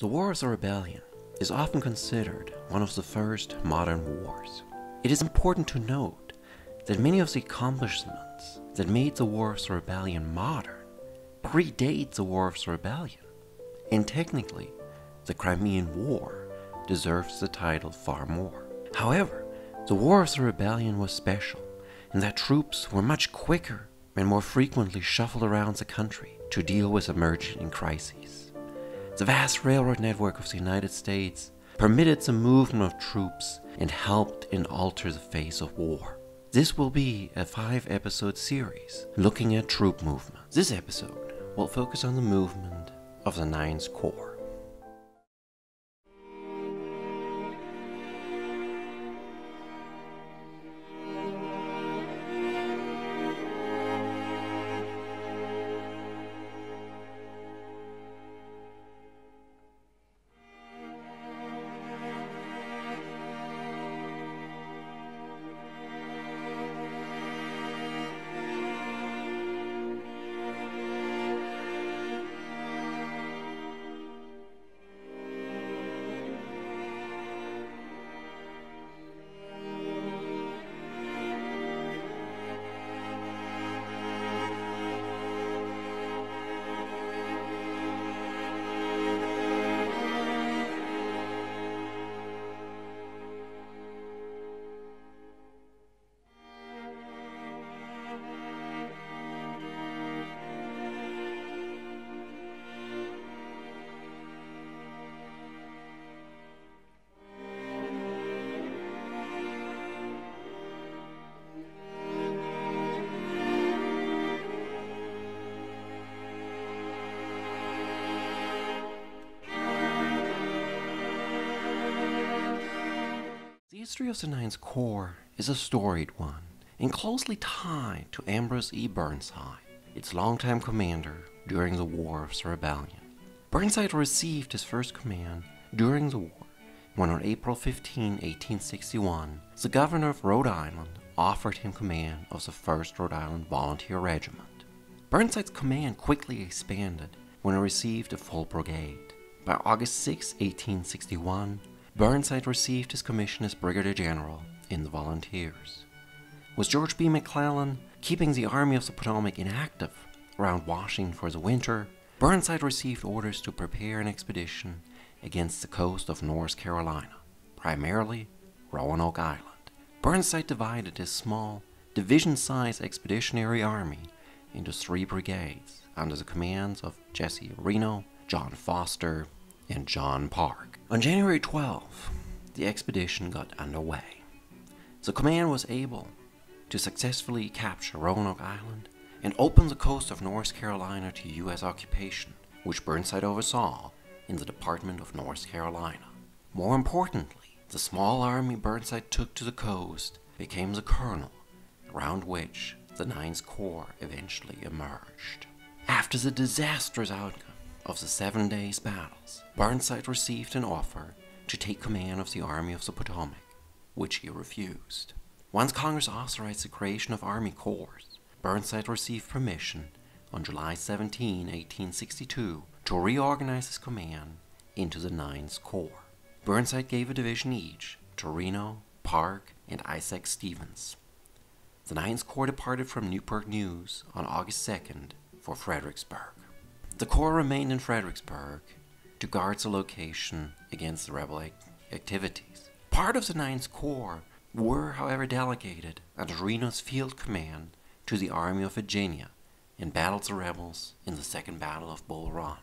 The War of the Rebellion is often considered one of the first modern wars. It is important to note that many of the accomplishments that made the War of the Rebellion modern predate the War of the Rebellion, and technically, the Crimean War deserves the title far more. However, the War of the Rebellion was special in that troops were much quicker and more frequently shuffled around the country to deal with emerging crises. The vast railroad network of the United States permitted the movement of troops and helped in alter the face of war. This will be a five episode series looking at troop movement. This episode will focus on the movement of the Ninth Corps. The history of the Ninth Corps is a storied one and closely tied to Ambrose E. Burnside, its longtime commander during the War of the Rebellion. Burnside received his first command during the war when on April 15, 1861, the governor of Rhode Island offered him command of the 1st Rhode Island Volunteer Regiment. Burnside's command quickly expanded when he received a full brigade. By August 6, 1861, Burnside received his commission as Brigadier General in the Volunteers. Was George B. McClellan keeping the Army of the Potomac inactive around Washington for the winter? Burnside received orders to prepare an expedition against the coast of North Carolina, primarily Roanoke Island. Burnside divided his small, division sized expeditionary army into three brigades under the commands of Jesse Reno, John Foster, and John Parke. On January 12, the expedition got underway. The command was able to successfully capture Roanoke Island and open the coast of North Carolina to U.S. occupation, which Burnside oversaw in the Department of North Carolina. More importantly, the small army Burnside took to the coast became the kernel around which the Ninth Corps eventually emerged. After the disastrous outcome of the Seven Days battles, Burnside received an offer to take command of the Army of the Potomac, which he refused. Once Congress authorized the creation of Army Corps, Burnside received permission on July 17, 1862, to reorganize his command into the Ninth Corps. Burnside gave a division each to Reno, Parke, and Isaac Stevens. The Ninth Corps departed from Newport News on August 2nd for Fredericksburg. The Corps remained in Fredericksburg to guard the location against the rebel ac- activities. Part of the Ninth Corps were, however, delegated under Reno's field command to the Army of Virginia and battled the rebels in the Second Battle of Bull Run.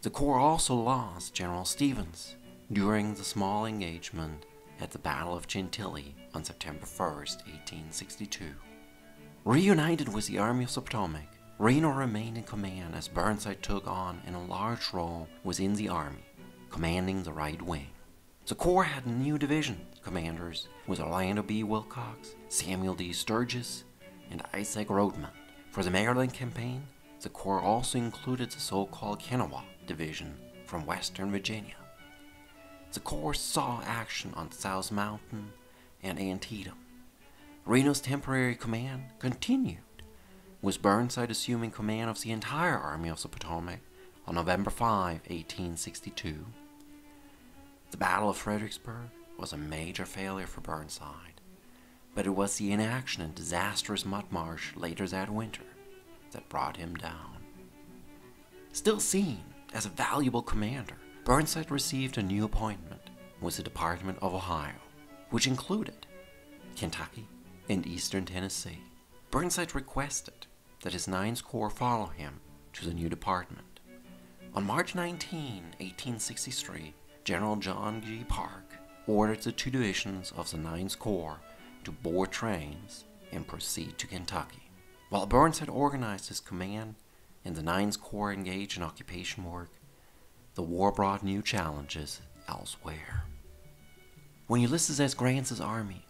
The Corps also lost General Stevens during the small engagement at the Battle of Chantilly on September 1, 1862. Reunited with the Army of the Potomac, Reno remained in command as Burnside took on an enlarged role within the Army, commanding the right wing. The Corps had new division commanders with Orlando B. Willcox, Samuel D. Sturgis, and Isaac Rodman. For the Maryland campaign, the Corps also included the so called Kanawha Division from Western Virginia. The Corps saw action on South Mountain and Antietam. Reno's temporary command continued, with Burnside assuming command of the entire Army of the Potomac on November 5, 1862. The Battle of Fredericksburg was a major failure for Burnside, but it was the inaction and disastrous mud march later that winter that brought him down. Still seen as a valuable commander, Burnside received a new appointment with the Department of Ohio, which included Kentucky and eastern Tennessee. Burnside requested that his Ninth Corps follow him to the new department. On March 19, 1863, General John G. Parke ordered the two divisions of the Ninth Corps to board trains and proceed to Kentucky. While Burnside organized his command and the Ninth Corps engaged in occupation work, the war brought new challenges elsewhere. When Ulysses S. Grant's army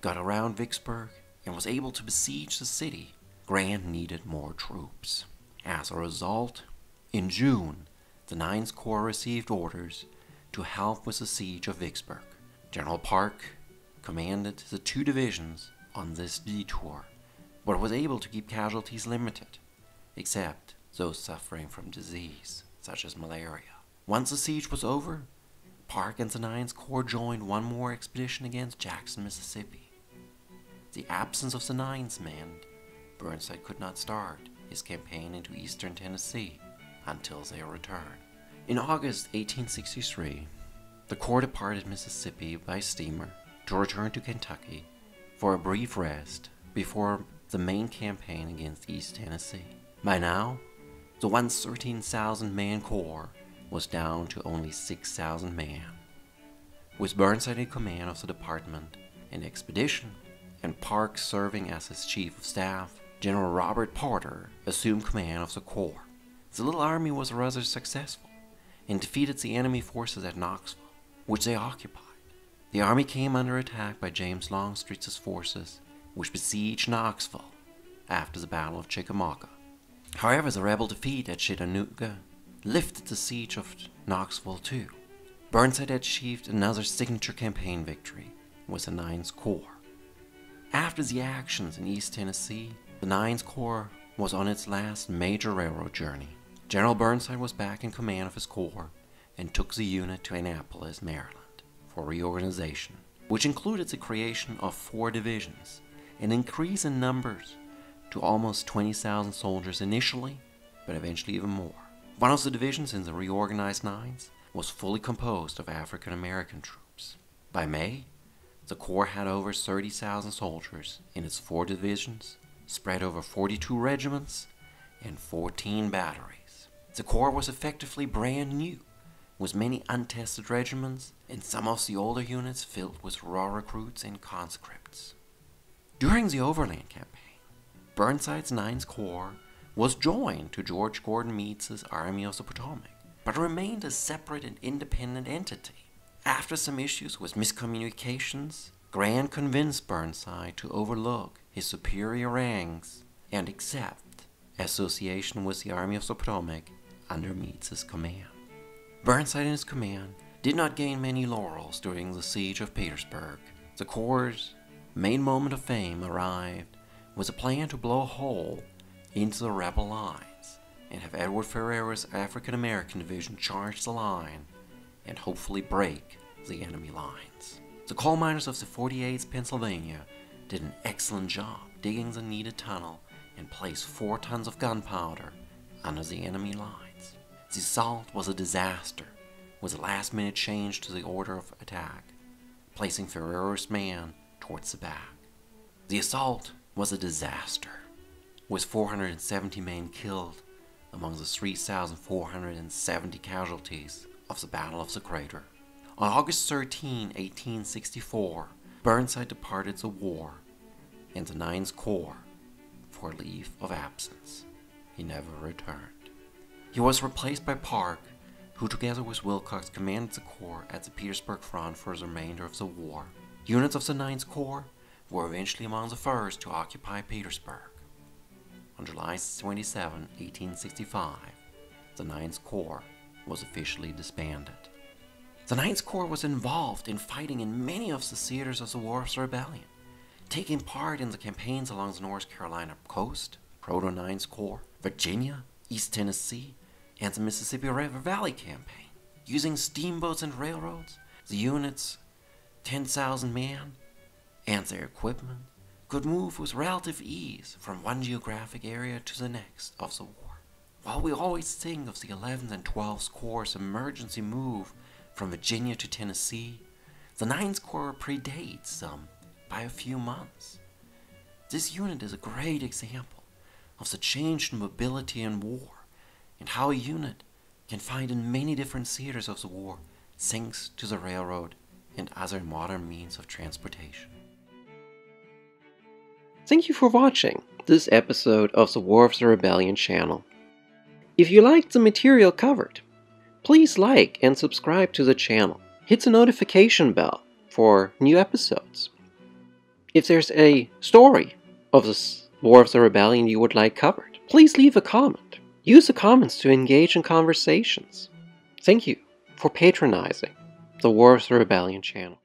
got around Vicksburg and was able to besiege the city, Grant needed more troops. As a result, in June, the Ninth Corps received orders to help with the siege of Vicksburg. General Parke commanded the two divisions on this detour, but was able to keep casualties limited, except those suffering from disease, such as malaria. Once the siege was over, Parke and the Ninth Corps joined one more expedition against Jackson, Mississippi. The absence of the Ninth meant Burnside could not start his campaign into eastern Tennessee until their return. In August 1863, the Corps departed Mississippi by steamer to return to Kentucky for a brief rest before the main campaign against East Tennessee. By now, the once 13,000 man corps was down to only 6,000 men. With Burnside in command of the department and expedition, and Parke serving as his chief of staff, General Robert Potter assumed command of the corps. The little army was rather successful and defeated the enemy forces at Knoxville, which they occupied. The army came under attack by James Longstreet's forces, which besieged Knoxville after the Battle of Chickamauga. However, the rebel defeat at Chattanooga lifted the siege of Knoxville too. Burnside achieved another signature campaign victory with the Ninth Corps. After the actions in East Tennessee, the Ninth Corps was on its last major railroad journey. General Burnside was back in command of his corps and took the unit to Annapolis, Maryland, for reorganization, which included the creation of four divisions, an increase in numbers to almost 20,000 soldiers initially, but eventually even more. One of the divisions in the reorganized Nines was fully composed of African American troops. By May, the Corps had over 30,000 soldiers in its four divisions, spread over 42 regiments and 14 batteries. The Corps was effectively brand new, with many untested regiments and some of the older units filled with raw recruits and conscripts. During the Overland Campaign, Burnside's Ninth Corps was joined to George Gordon Meade's Army of the Potomac, but remained a separate and independent entity. After some issues with miscommunications, Grant convinced Burnside to overlook his superior ranks and accept association with the Army of the Potomac under Meade's command. Burnside and his command did not gain many laurels during the siege of Petersburg. The Corps' main moment of fame arrived with a plan to blow a hole into the rebel lines and have Edward Ferrero's African American division charge the line and hopefully break the enemy lines. The coal miners of the 48th Pennsylvania did an excellent job digging the needed tunnel and placed four tons of gunpowder under the enemy lines. The assault was a disaster, with a last minute change to the order of attack, placing Ferrero's man towards the back. The assault was a disaster, with 470 men killed among the 3,470 casualties of the Battle of the Crater. On August 13, 1864, Burnside departed the war in the Ninth Corps for leave of absence. He never returned. He was replaced by Parke, who together with Willcox commanded the Corps at the Petersburg front for the remainder of the war. Units of the Ninth Corps were eventually among the first to occupy Petersburg. On July 27, 1865, the Ninth Corps was officially disbanded. The Ninth Corps was involved in fighting in many of the theaters of the War of Rebellion, taking part in the campaigns along the North Carolina coast, Proto Ninth Corps, Virginia, East Tennessee, and the Mississippi River Valley Campaign. Using steamboats and railroads, the unit's 10,000 men and their equipment could move with relative ease from one geographic area to the next of the war. While we always think of the 11th and 12th Corps' emergency move from Virginia to Tennessee, the 9th Corps predates them by a few months. This unit is a great example of the change in mobility in war and how a unit can find in many different theaters of the war thanks to the railroad and other modern means of transportation. Thank you for watching this episode of the War of the Rebellion channel. If you liked the material covered, please like and subscribe to the channel. Hit the notification bell for new episodes. If there's a story of the War of the Rebellion you would like covered, please leave a comment. Use the comments to engage in conversations. Thank you for patronizing the War of the Rebellion channel.